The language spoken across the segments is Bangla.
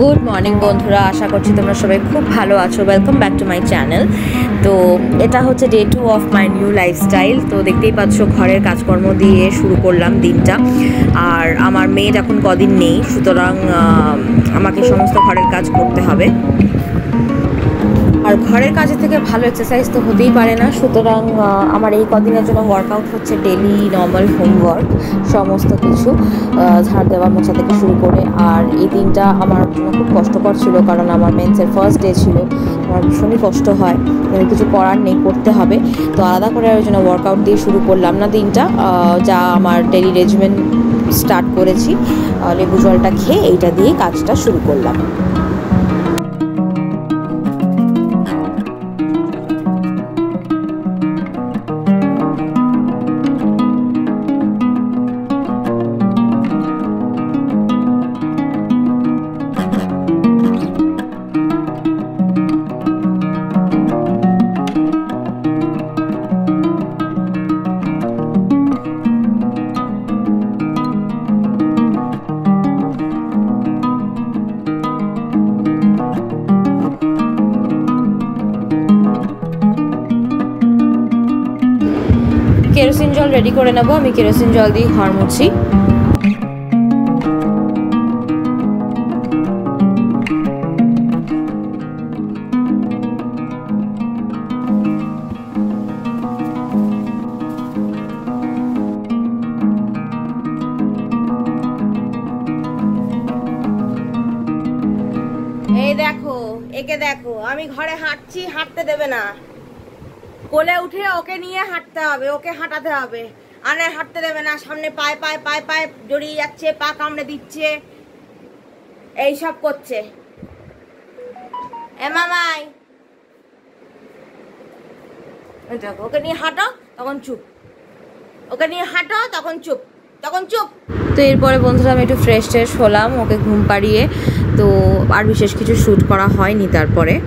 গুড মর্নিং বন্ধুরা, আশা করছি তোমরা সবাই খুব ভালো আছো। Welcome back to my channel তো এটা হচ্ছে day two of my new lifestyle তো দেখতেই পাচ্ছ, ঘরের কাজকর্ম দিয়ে শুরু করলাম দিনটা। আর আমার মেয়ের এখন কদিন নেই, সুতরাং আমাকে সমস্ত ঘরের কাজ করতে হবে। আর ঘরের কাজের থেকে ভালো এক্সারসাইজ তো হতেই পারে না। সুতরাং আমার এই কদিনের জন্য ওয়ার্কআউট হচ্ছে ডেলি নর্মাল হোমওয়ার্ক সমস্ত কিছু ঝাড় দেওয়া মোছা থেকে শুরু করে। আর এই দিনটা আমার খুব কষ্টকর ছিল, কারণ আমার মেন্সের ফার্স্ট ডে ছিল। আমার ভীষণই কষ্ট হয় কিন্তু কিছু করার নেই, করতে হবে। তো আলাদা করে ওই জন্য ওয়ার্কআউট দিয়ে শুরু করলাম না দিনটা। যা আমার ডেলি রেজিমেন্ট স্টার্ট করেছি। লেবু জলটা খেয়ে এইটা দিয়ে কাজটা শুরু করলাম। কেরোসিন জল রেডি করে নেব, আমি কেরোসিন জল দিয়ে ঘর মুছি। এই দেখো, একে দেখো, আমি ঘরে হাঁটছি, হাঁটতে দেবে না। কোলে উঠে ওকে নিয়ে হাঁটতে হবে, ওকে হাঁটাতে হবে। আনে হাঁটতে দেবে না, সামনে পায়ে পায়ে পায়ে পায়ে জড়িয়ে যাচ্ছে, পা কামড়ে দিচ্ছে। এই সব করছে। এ মামাই। দেখো, ওকে নিয়ে হাঁটো, তখন চুপ। ওকে নিয়ে হাঁটো, তখন চুপ। তখন চুপ। তো এরপরে বন্ধুরা আমি একটু ফ্রেশ ট্রেশ হলাম, ওকে ঘুম পাড়িয়ে। তো আর বিশেষ কিছু শ্যুট করা হয়নি তারপরে।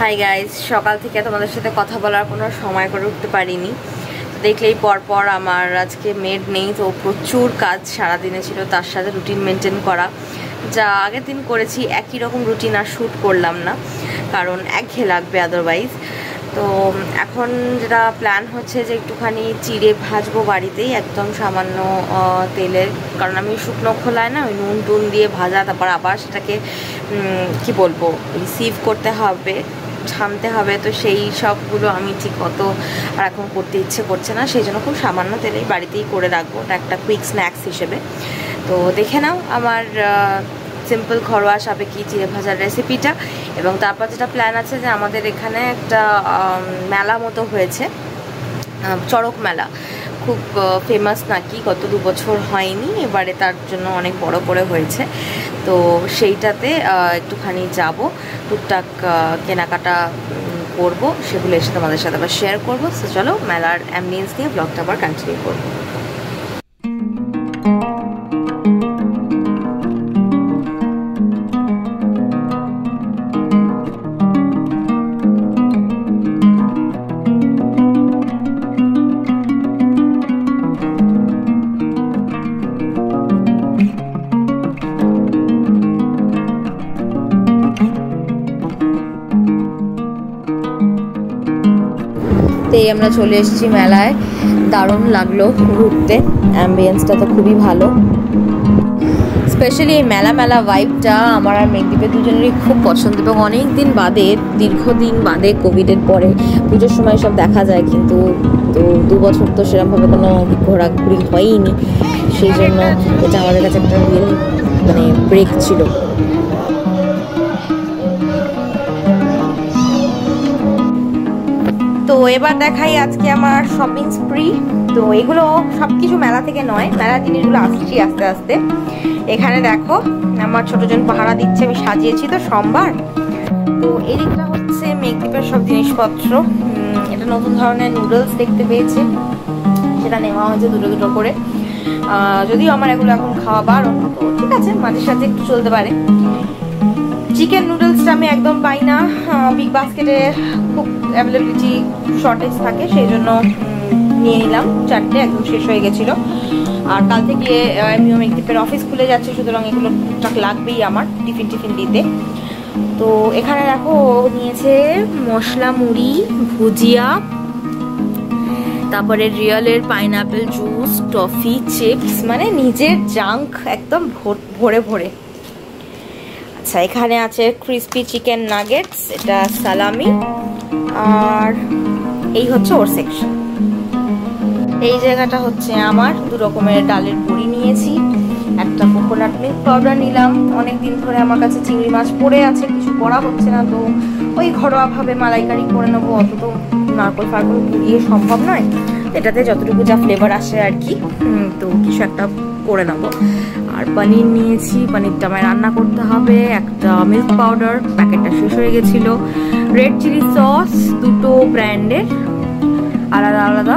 হাই গাইজ সকাল থেকে তোমাদের সাথে কথা বলার কোনো সময় করে উঠতে পারিনি। দেখলেই পরপর আমার আজকে মেড নেই, তো প্রচুর কাজ সারাদিনে ছিল, তার সাথে রুটিন মেনটেন করা। যা আগের দিন করেছি, একই রকম রুটিন আর শ্যুট করলাম না, কারণ একঘেয়ে লাগবে আদারওয়াইজ তো এখন যেটা প্ল্যান হচ্ছে যে একটুখানি চিড়ে ভাজবো বাড়িতেই, একদম সামান্য তেলের, কারণ আমি শুকনো খোলায় না, ওই নুন টুন দিয়ে ভাজা, তারপর আবার সেটাকে কি বলব রিসিভ করতে হবে। ছানতে হবে, তো সেই সবগুলো আমি ঠিক অত আর এখন করতে ইচ্ছে করছে না, সেই জন্য খুব সামান্য তেলেই বাড়িতেই করে রাখব, একটা কুইক স্ন্যাক্স হিসেবে। তো দেখে নাও আমার সিম্পল ঘরোয়া সাবেকি চিড়ে ভাজার রেসিপিটা এবং তারপর যেটা প্ল্যান আছে যে আমাদের এখানে একটা মেলা মতো হয়েছে চড়ক মেলা। খুব ফেমাস নাকি, গত দু বছর হয়নি, এবারে তার জন্য অনেক বড় করে হয়েছে। তো সেইটাতে একটুখানি যাব, টুকটাক কেনাকাটা করব, সেগুলো এসে তোমাদের সাথে আবার শেয়ার করব। তো চলো, মেলার অ্যাম্বিয়েন্স নিয়ে ব্লগটা আবার কন্টিনিউ করব। এই আমরা চলে এসেছি মেলায়। দারুণ লাগল ঘুরতে। অ্যাম্বিয়েন্সটা তো খুবই ভালো। স্পেশালি এই মেলা মেলা ভাইবটা আমার আর মেঘদীপের দুজনেরই খুব পছন্দ এবং অনেক দিন বাদে, দীর্ঘদিন বাদে কোভিডের পরে পুজোর সময় সব দেখা যায় কিন্তু তো দু বছর তো সেরকমভাবে কোনো ঘোরাঘুরি হয়ইনি। সেই জন্য এটা আমাদের কাছে একটা রিয়েল মানে ব্রেক ছিল। এবার দেখাই আজকে আমার শপিং স্প্রি তো এগুলো সব কিছু মেলা থেকে নয়, মেলা জিনিসগুলো আসছি আস্তে আস্তে। এখানে দেখো, আমার ছোটজন পাহারা দিচ্ছে, আমি সাজিয়েছি তো সোমবার তো এদিকটা হচ্ছে মেকডিপের সব জিনিসপত্র। এটা নতুন ধরনের নুডলস দেখতে পেয়েছি। সেটা নেওয়া হয়েছে দুটো দুটো করে। যদিও আমার এগুলো এখন খাওয়া বারণ, তো ঠিক আছে, মাঝে সাথে একটু চলতে পারে। চিকেন নুডলসটা আমি একদম পাই না। বিগ বাস্কেটে খুব অ্যাভেলেবিলিটি শর্টেজ থাকে সেই জন্য নিয়ে নিলাম। চারটে, একদম শেষ হয়ে গেছিল। আর কাল থেকে আমিও মেকটিপের অফিস খুলে যাচ্ছে, সুতরাং এগুলো টুকটাক লাগবেই আমার টিফিন টিফিন দিতে। তো এখানে দেখো, নিয়েছে মশলা, মুড়ি, ভুজিয়া, তারপরে রিয়েলের পাইনাপেল জুস টফি চিপস মানে নিজের জাঙ্ক একদম ভরে ভরে আচ্ছা এখানে আছে ক্রিস্পি চিকেন নাগেটস এটা সালামি আর এই হচ্ছে ওর সেকশন এই জায়গাটা হচ্ছে আমার, দু রকমের ডালের বড়ি নিয়েছি, একটা কোকোনাট মিল্ক পাউডার নিলাম। অনেক দিন ধরে আমার কাছে চিংড়ি মাছ পড়ে আছে, কিছু করা হচ্ছে না, তো ওই ঘরোয়াভাবে মালাইকারি করে নেব অত তো নারকল ফারকল পুড়িয়ে সম্ভব নয়। এটাতে যতটুকু যা ফ্লেভার আসে আর কি তো কিছু একটা করে নেব। আর পনির নিয়েছি, পনিরটা আমায় রান্না করতে হবে। একটা মিল্ক পাউডার প্যাকেটটা শেষ হয়ে গেছিল। রেড চিলি সস দুটো ব্র্যান্ডের আলাদা আলাদা।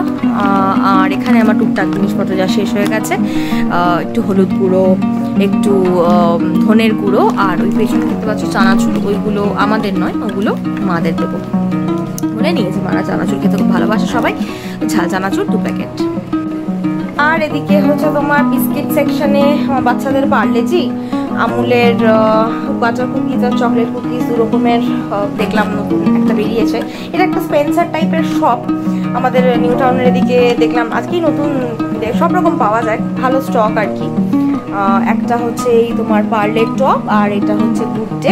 আর এখানে আমার টুকটাক জিনিসপত্র যা শেষ হয়ে গেছে একটু হলুদ গুঁড়ো, একটু ধনের গুঁড়ো, আর ওই পেছনে দেখতে পাচ্ছ চানাচুর। ওইগুলো আমাদের নয়, ওগুলো মাদের দেবো। বলে নিয়েছি মারা চানাচুর, খেতে খুব ভালোবাসে সবাই। ঝাল চানাচুর দু প্যাকেট। আর এদিকে হচ্ছে তোমার বিস্কিট সেকশনে আমার বাচ্চাদের পার্লেজি আমুলের বাটার কুকিজ আর চকলেট কুকিজ দু রকমের দেখলাম নতুন একটা বেরিয়েছে। এটা একটা স্পেন্সার টাইপের শপ আমাদের নিউ টাউনের এদিকে দেখলাম, আজকেই নতুন সব রকম পাওয়া যায়, ভালো স্টক আর কি। একটা হচ্ছে এই তোমার পার্লের টপ আর এটা হচ্ছে গুড ডে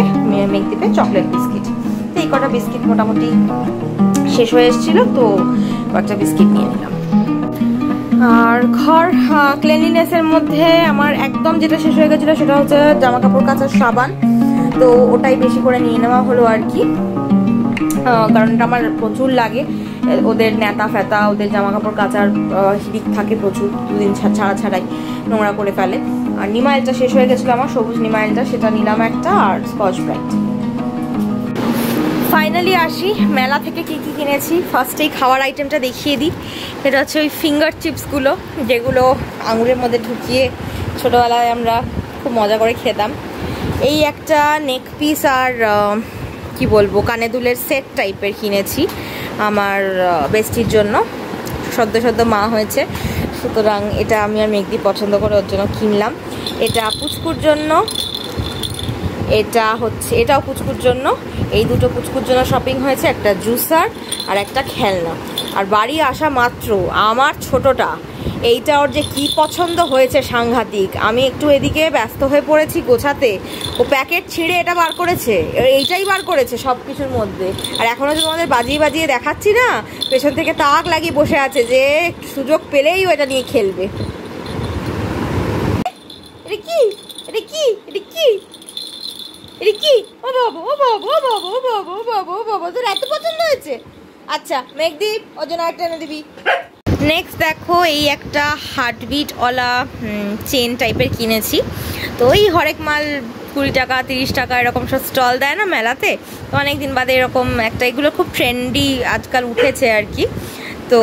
মেঘদ্বীপে চকলেট বিস্কিট তো এই কটা বিস্কিট মোটামুটি শেষ হয়ে এসেছিল, তো কয়েকটা বিস্কিট নিয়ে নিলাম। আর ঘর ক্লিনলিনেসের মধ্যে আমার একদম যেটা শেষ হয়ে গেছিল সেটা হচ্ছে জামা কাপড় কাচার সাবান। তো ওটাই বেশি করে নিয়ে নেওয়া হলো আর কি। কারণ এটা আমার প্রচুর লাগে। ওদের নেতা ফেতা ওদের জামা কাপড় কাচার হিড়িক থাকে প্রচুর, দুদিন ছাড়া ছাড়াই নোংরা করে ফেলে। আর নিমাইলটা শেষ হয়ে গেছিল আমার, সবুজ নিমাইলটা, সেটা নিলাম একটা আর স্কচ ব্রাইট। ফাইনালি আসি। মেলা থেকে কি কি কিনেছি? ফার্স্ট এই খাওয়ার আইটেমটা দেখিয়ে দিই। এটা হচ্ছে ওই ফিঙ্গার চিপসগুলো যেগুলো আঙুরের মধ্যে ঢুকিয়ে ছোটোবেলায় আমরা খুব মজা করে খেতাম। এই একটা নেক পিস আর কি বলব, কানে দুলের সেট টাইপের কিনেছি আমার বেস্টির জন্য। সদ্য সদ্য মা হয়েছে। সুতরাং এটা আমি আর মেঘদি পছন্দ করে ওর জন্য কিনলাম। এটা পুচকুর জন্য। এটা হচ্ছে, এটাও পুচকুর জন্য। এই দুটো পুচকুর জন্য শপিং হয়েছে, একটা জুসার আর একটা খেলনা। আর বাড়ি আসা মাত্র, আমার ছোটটা। এইটা ওর যে কি পছন্দ হয়েছে সাংঘাতিক। আমি একটু এদিকে ব্যস্ত হয়ে পড়েছি গোছাতে। ও প্যাকেট ছিঁড়ে এটা বার করেছে। এইটাই বার করেছে সব কিছুর মধ্যে। আর এখনও যে তোমাদের বাজিয়ে বাজিয়ে দেখাচ্ছি না, পেছন থেকে তাক লাগিয়ে বসে আছে যে সুযোগ পেলেই ও এটা নিয়ে খেলবে। এটা কি? এটা কি? এটা কি? এটা কি? ও বাবা ও বাবা ও বাবা ও বাবা ও বাবা ও বাবা, তোর এত পছন্দ হয়েছে? আচ্ছা মেঘদীপ ওর জন্য একটা এনে দিবি। নেক্সট দেখো, এই একটা হার্টবিটওয়ালা চেন টাইপের কিনেছি। তো ওই হরেক মাল কুড়ি টাকা, তিরিশ টাকা, এরকম সব স্টল দেয় না মেলাতে? তো অনেক দিন বাদে এরকম একটা, এগুলো খুব ট্রেন্ডি আজকাল উঠেছে আর কি। তো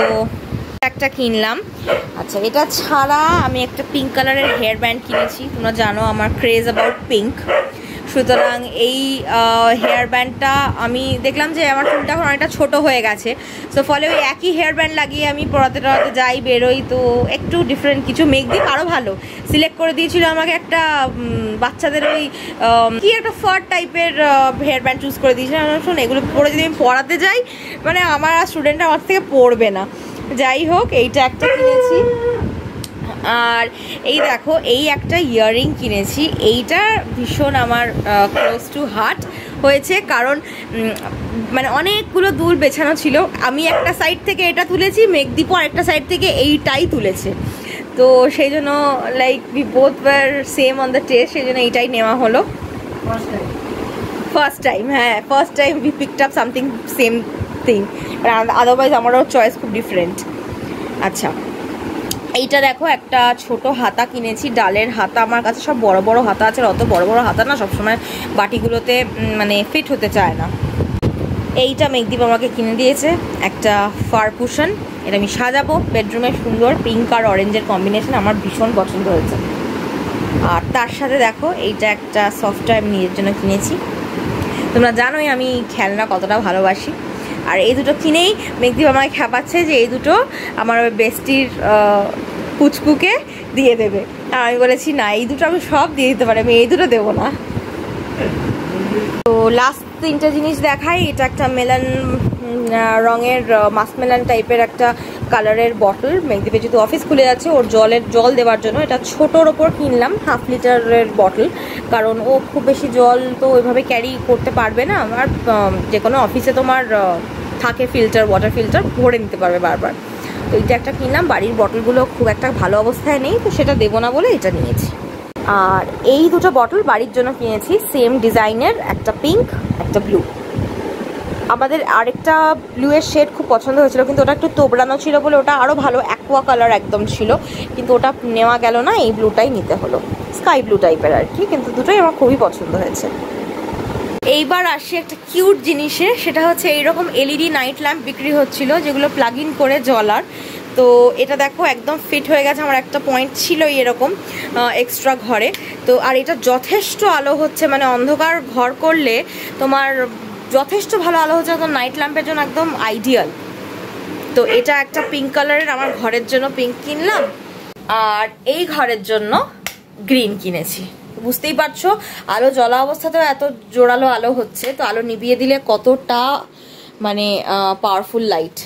একটা কিনলাম। আচ্ছা এটা ছাড়া আমি একটা পিঙ্ক কালারের হেয়ার ব্যান্ড কিনেছি। তোমরা জানো আমার ক্রেজ অ্যাবাউট পিঙ্ক সুতরাং এই হেয়ার ব্যান্ডটা আমি দেখলাম যে আমার চুলটা এখন অনেকটা ছোটো হয়ে গেছে। তো ফলে ওই একই হেয়ার ব্যান্ড লাগিয়ে আমি পড়াতে টড়াতে যাই, বেরোই, তো একটু ডিফারেন্ট কিছু মেক দিক আরও ভালো। সিলেক্ট করে দিয়েছিল আমাকে একটা বাচ্চাদের ওই কি একটা ফার টাইপের হেয়ার ব্যান্ড চুজ করে দিয়েছিল। শোন, এগুলো পরে যদি আমি পড়াতে যাই মানে আমার আর স্টুডেন্টরা আমার থেকে পড়বে না। যাই হোক, এইটা একটা কিনেছি। আর এই দেখো এই একটা ইয়াররিং কিনেছি। এইটা ভীষণ আমার ক্লোজ টু হার্ট হয়েছে কারণ মানে অনেকগুলো দুল বেছানো ছিল। আমি একটা সাইড থেকে এটা তুলেছি মেঘদীপ একটা সাইড থেকে এইটাই তুলেছে। তো সেই জন্য like be both were same on the taste সেই জন্য এইটাই নেওয়া হলো। ফার্স্ট টাইম হ্যাঁ first time we picked up something same thing otherwise আমারও চয়েস খুব ডিফারেন্ট আচ্ছা। এইটা দেখো, একটা ছোট হাতা কিনেছি, ডালের হাতা। আমার কাছে সব বড় বড় হাতা আছে অত বড় বড় হাতা না, সবসময় বাটিগুলোতে মানে ফিট হতে চায় না। এইটা মেঘদীপ আমাকে কিনে দিয়েছে, একটা ফার কুশন। এটা আমি সাজাবো, বেডরুমে সুন্দর পিঙ্ক আর অরেঞ্জের কম্বিনেশন আমার ভীষণ পছন্দ হয়েছে। আর তার সাথে দেখো, এইটা একটা সফটওয়্যার নিজের জন্য কিনেছি। তোমরা জানোই আমি খেলনা কতটা ভালোবাসি। আর এই দুটো কিনেই মেঘদীপ আমায় খেপাচ্ছে যে এই দুটো আমার ওই বেস্টির কুচকুকে দিয়ে দেবে। আর আমি বলেছি, না, এই দুটো আমি সব দিয়ে দিতে পারি, আমি এই দুটো দেবো না। তো লাস্ট তিনটা জিনিস দেখাই, এটা একটা মেলান রঙের মাসমেলান টাইপের একটা কালারের বটল মেঘদীপে যেহেতু অফিস খুলে যাচ্ছে, ওর জলের জল দেওয়ার জন্য এটা ছোটোর ওপর কিনলাম হাফ লিটারের বটল কারণ ও খুব বেশি জল তো ওইভাবে ক্যারি করতে পারবে না, আর যে কোনো অফিসে তোমার থাকে ফিল্টার ওয়াটার ফিল্টার ভরে নিতে পারবে বারবার। তো এটা একটা কিনলাম, বাড়ির বটলগুলো খুব একটা ভালো অবস্থায় নেই, তো সেটা দেবো না বলে এটা নিয়েছি। আর এই দুটো বটল বাড়ির জন্য কিনেছি সেম ডিজাইনের একটা পিঙ্ক একটা ব্লু আমাদের আরেকটা ব্লুয়ের শেড খুব পছন্দ হয়েছিল, কিন্তু ওটা একটু তোবড়ানো ছিল বলে ওটা আরও ভালো অ্যাকোয়া কালার একদম ছিল, কিন্তু ওটা নেওয়া গেল না, এই ব্লুটাই নিতে হলো। স্কাই ব্লু টাইপের আর কি, কিন্তু দুটোই আমার খুবই পছন্দ হয়েছে। এইবার আসি একটা কিউট জিনিসে, সেটা হচ্ছে এইরকম এলইডি নাইট ল্যাম্প বিক্রি হচ্ছিল, যেগুলো প্লাগ ইন করে জলার তো এটা দেখো একদম ফিট হয়ে গেছে, আমার একটা পয়েন্ট ছিলই এরকম এক্সট্রা ঘরে। তো আর এটা যথেষ্ট আলো হচ্ছে মানে অন্ধকার ঘর করলে তোমার যথেষ্ট ভালো আলো হচ্ছে, একদম নাইট ল্যাম্পের জন্য একদম আইডিয়াল তো এটা একটা পিঙ্ক কালারের আমার ঘরের জন্য পিঙ্ক কিনলাম, আর এই ঘরের জন্য গ্রিন কিনেছি। বুঝতেই পারছ, আলো জ্বলা অবস্থাতেও এত জোরালো আলো হচ্ছে, তো আলো নিভিয়ে দিলে কতটা মানে পাওয়ারফুল লাইট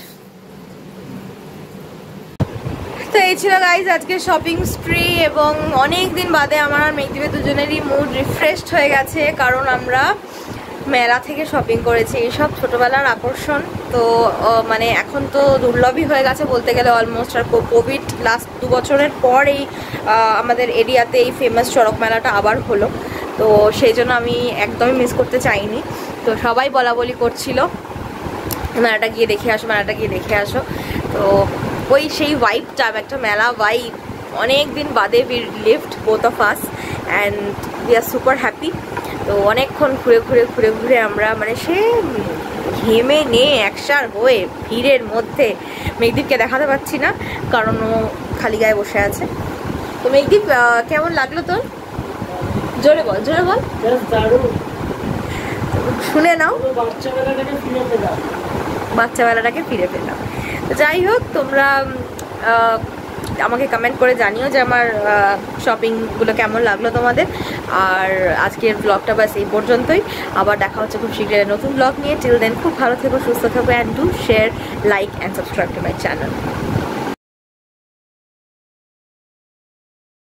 তো এই ছিল গাইজ আজকে শপিং স্প্রি এবং অনেক দিন বাদে আমার আর দুজনেরই মুড রিফ্রেশড হয়ে গেছে, কারণ আমরা মেলা থেকে শপিং করেছি এইসব ছোটোবেলার আকর্ষণ। তো মানে এখন তো দুর্লভই হয়ে গেছে বলতে গেলে অলমোস্ট আর কোভিড লাস্ট দু বছরের পর এই আমাদের এরিয়াতে এই ফেমাস চড়ক মেলাটা আবার হলো। তো সেই জন্য আমি একদমই মিস করতে চাইনি। তো সবাই বলা বলি করছিল, মেলাটা গিয়ে দেখে আসো, মেলাটা গিয়ে দেখে আসো। তো ওই সেই ওয়াইপটা একটা মেলা ওয়াইপ অনেক দিন বাদে we left both of us and we are super happy তো অনেকক্ষণ ঘুরে ঘুরে ঘুরে ঘুরে আমরা মানে সে ঘেমে নিয়ে একসার হয়ে ভিড়ের মধ্যে মেঘদীপকে দেখাতে পাচ্ছি না কারণ ও খালি গায়ে বসে আছে। তো মেঘদীপ কেমন লাগল তোর? জোরে বল জোরে বল। শুনে নাও। বাচ্চাবেলাটাকে ফিরে পেলাম। যাই হোক তোমরা আমাকে কমেন্ট করে জানিও যে আমার শপিংগুলো কেমন লাগল তোমাদের। আর আজকের ব্লগটা বাস এই পর্যন্তই। আবার দেখা হচ্ছে খুব শীঘ্রই নতুন ব্লগ নিয়ে। টিল দেন খুব ভালো থেকো, সুস্থ থাকো and do share like and subscribe to my channel